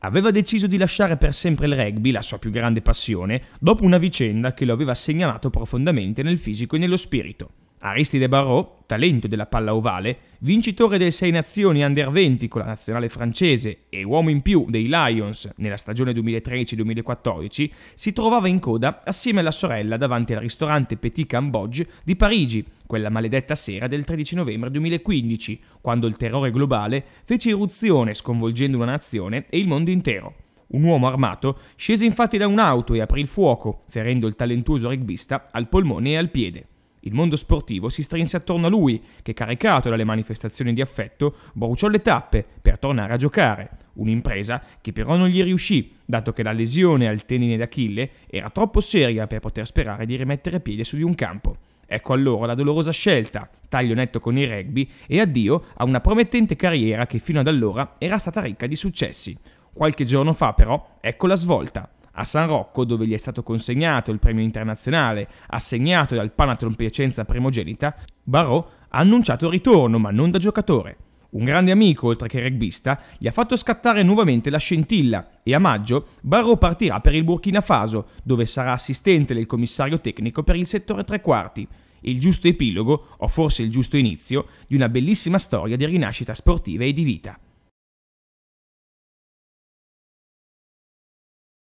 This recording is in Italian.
Aveva deciso di lasciare per sempre il rugby, la sua più grande passione, dopo una vicenda che lo aveva segnalato profondamente nel fisico e nello spirito. Aristide Barrault, talento della palla ovale, vincitore delle sei nazioni under 20 con la nazionale francese e uomo in più dei Lions nella stagione 2013-2014, si trovava in coda assieme alla sorella davanti al ristorante Petit Cambodge di Parigi, quella maledetta sera del 13 novembre 2015, quando il terrore globale fece irruzione sconvolgendo una nazione e il mondo intero. Un uomo armato scese infatti da un'auto e aprì il fuoco, ferendo il talentuoso rugbista al polmone e al piede. Il mondo sportivo si strinse attorno a lui, che caricato dalle manifestazioni di affetto, bruciò le tappe per tornare a giocare. Un'impresa che però non gli riuscì, dato che la lesione al tenine d'Achille era troppo seria per poter sperare di rimettere piede su di un campo. Ecco allora la dolorosa scelta, taglio netto con il rugby e addio a una promettente carriera che fino ad allora era stata ricca di successi. Qualche giorno fa però, ecco la svolta. A San Rocco, dove gli è stato consegnato il premio internazionale assegnato dal Panathlon Piacenza primogenita, Barrault ha annunciato il ritorno, ma non da giocatore. Un grande amico, oltre che rugbista, gli ha fatto scattare nuovamente la scintilla e a maggio Barrault partirà per il Burkina Faso, dove sarà assistente del commissario tecnico per il settore tre quarti. Il giusto epilogo, o forse il giusto inizio, di una bellissima storia di rinascita sportiva e di vita.